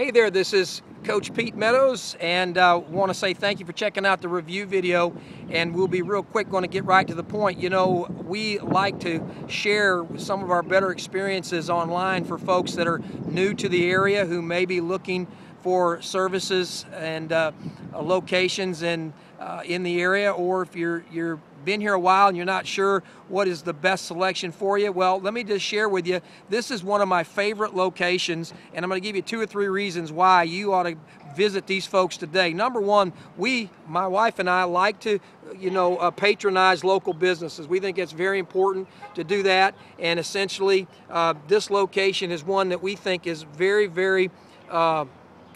Hey there, this is Coach Pete Meadows, and uh, want to say thank you for checking out the review video. And we'll be real quick, going to get right to the point. You know, we like to share some of our better experiences online for folks that are new to the area who may be looking for services and uh, locations in uh, in the area, or if you're you're been here a while and you're not sure what is the best selection for you, well, let me just share with you. This is one of my favorite locations, and I'm going to give you two or three reasons why you ought to visit these folks today. Number one, we, my wife and I, like to, you know, uh, patronize local businesses. We think it's very important to do that, and essentially, uh, this location is one that we think is very, very uh,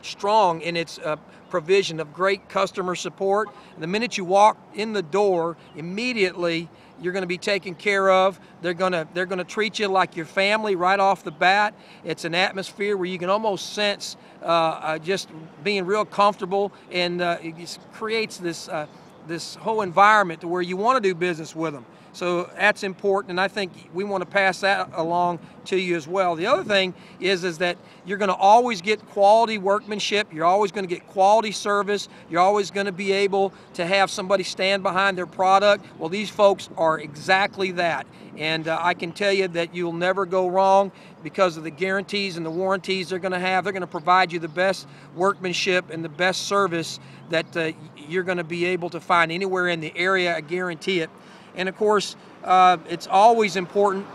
strong in its uh, provision of great customer support. And the minute you walk in the door, immediately you're going to be taken care of. They're going to they're going to treat you like your family right off the bat. It's an atmosphere where you can almost sense uh, uh, just being real comfortable, and uh, it creates this uh, this whole environment to where you want to do business with them. So that's important, and I think we want to pass that along to you as well. The other thing is, is that you're going to always get quality workmanship. You're always going to get quality service. You're always going to be able to have somebody stand behind their product. Well, these folks are exactly that. And uh, I can tell you that you'll never go wrong because of the guarantees and the warranties they're going to have. They're going to provide you the best workmanship and the best service that uh, you're going to be able to find anywhere in the area. I guarantee it. And of course, uh, it's always important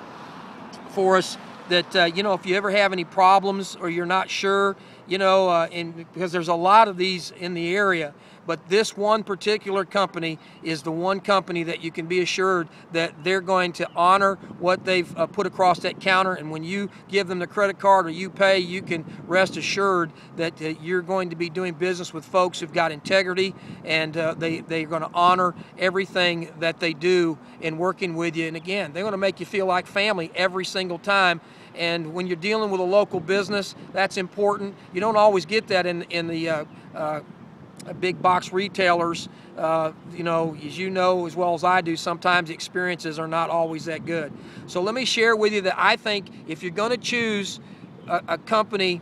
for us that, uh, you know, if you ever have any problems or you're not sure, you know, uh, and because there's a lot of these in the area, but this one particular company is the one company that you can be assured that they're going to honor what they've uh, put across that counter. And when you give them the credit card or you pay, you can rest assured that uh, you're going to be doing business with folks who've got integrity and uh, they, they're going to honor everything that they do in working with you. And again, they're going to make you feel like family every single time. And when you're dealing with a local business, that's important. You don't always get that in, in the uh, uh, big box retailers, uh, you know, as you know as well as I do, sometimes experiences are not always that good. So let me share with you that I think if you're going to choose a, a company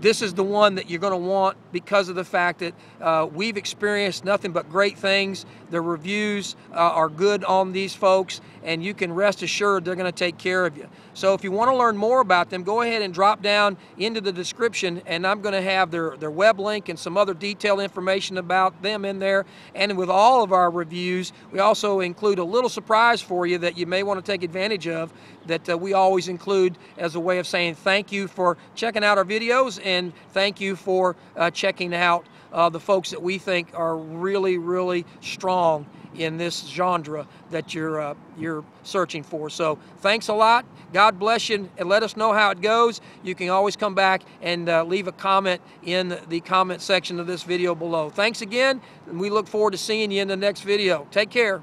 this is the one that you're going to want because of the fact that uh, we've experienced nothing but great things. The reviews uh, are good on these folks, and you can rest assured they're going to take care of you. So if you want to learn more about them, go ahead and drop down into the description, and I'm going to have their, their web link and some other detailed information about them in there. And with all of our reviews, we also include a little surprise for you that you may want to take advantage of that uh, we always include as a way of saying thank you for checking out our videos and thank you for uh, checking out uh, the folks that we think are really, really strong in this genre that you're uh, you're searching for. So thanks a lot. God bless you, and let us know how it goes. You can always come back and uh, leave a comment in the comment section of this video below. Thanks again, and we look forward to seeing you in the next video. Take care.